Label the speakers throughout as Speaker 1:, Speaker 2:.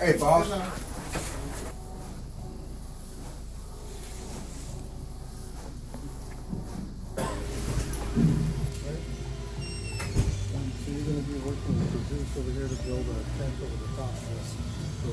Speaker 1: Hey, boss.
Speaker 2: So you're gonna be working with the Zeus over here to build a tent over the top of this. So,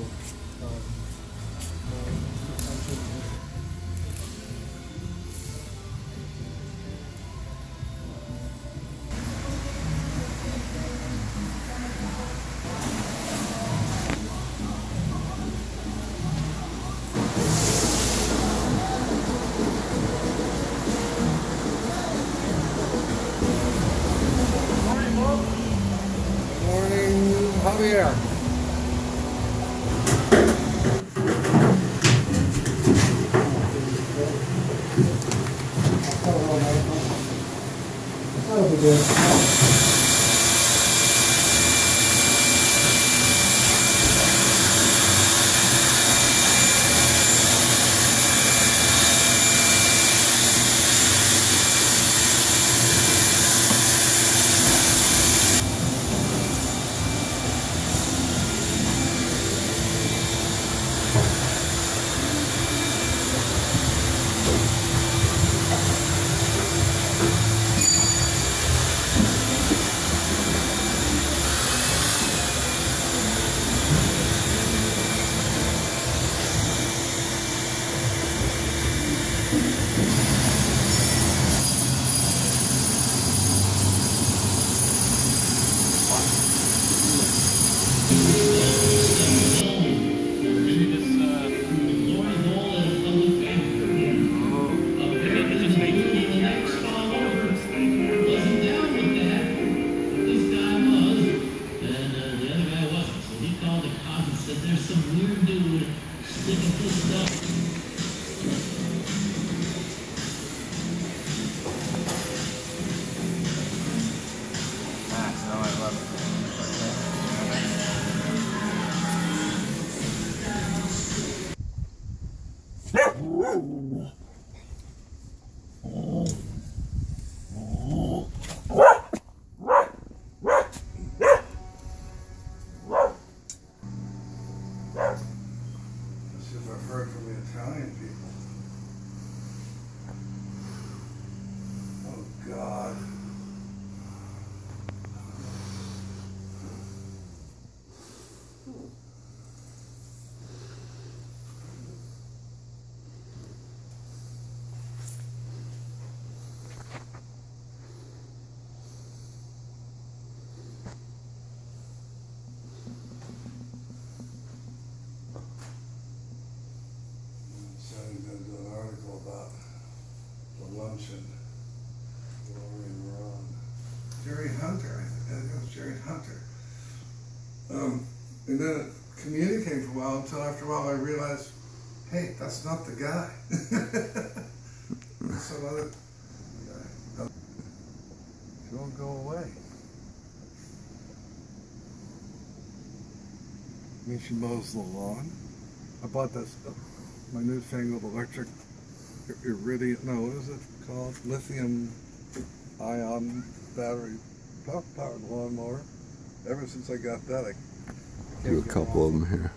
Speaker 1: Javier.
Speaker 2: That'll be good.
Speaker 1: Heard from the Italian people. Oh, God. So I'm gonna do an article about the Jerry Hunter, I think, it was Jerry Hunter. Um, and then it communicated for a while until after a while I realized, hey, that's not the guy. Some other guy. She won't go away. I mean, she mows the lawn. I bought this, uh, my newfangled electric iridium, no, what is it called? Lithium ion battery pow- powered lawnmower. Ever since I got that, I
Speaker 3: Do a couple
Speaker 1: off
Speaker 3: of them here.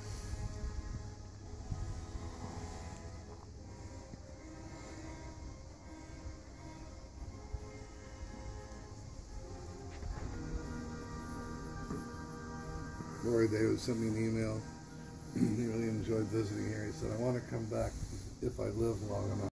Speaker 1: Lori Davis sent me an email. he really enjoyed visiting here. He said, I want to come back if I live long enough.